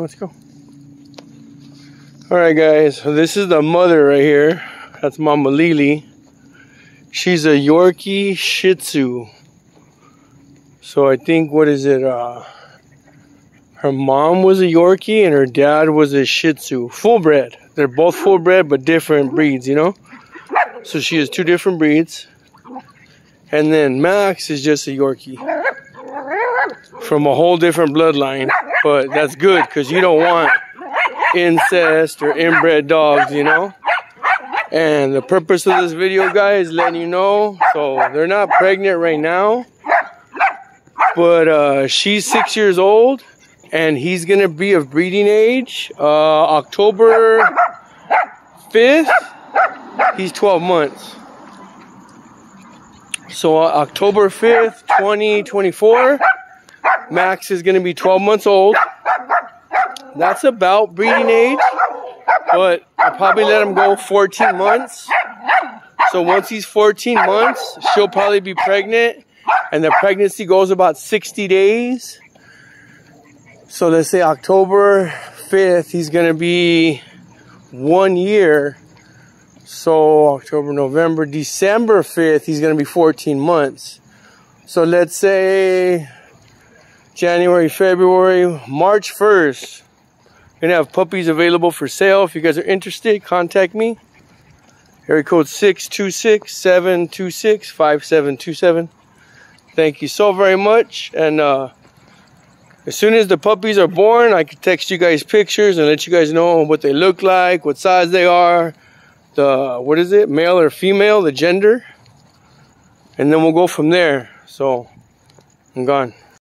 let's go. All right, guys. This is the mother right here. That's Mama Lily. She's a Yorkie Shih Tzu. So I think, what is it? Uh, her mom was a Yorkie and her dad was a Shih Tzu. Full bred. They're both full bred, but different breeds, you know? So she has two different breeds. And then Max is just a Yorkie. From a whole different bloodline. But that's good because you don't want incest or inbred dogs, you know? And the purpose of this video, guys, is letting you know. So they're not pregnant right now. But uh, she's six years old. And he's going to be of breeding age. Uh, October 5th, he's 12 months. So uh, October 5th, 2024, Max is going to be 12 months old. That's about breeding age, but I'll probably let him go 14 months. So once he's 14 months, she'll probably be pregnant, and the pregnancy goes about 60 days. So let's say October 5th, he's going to be one year. So October, November, December 5th, he's going to be 14 months. So let's say January, February, March 1st. Gonna have puppies available for sale. If you guys are interested, contact me. Area code 626-726-5727. Thank you so very much. And uh, as soon as the puppies are born, I can text you guys pictures and let you guys know what they look like, what size they are, the, what is it, male or female, the gender. And then we'll go from there. So, I'm gone.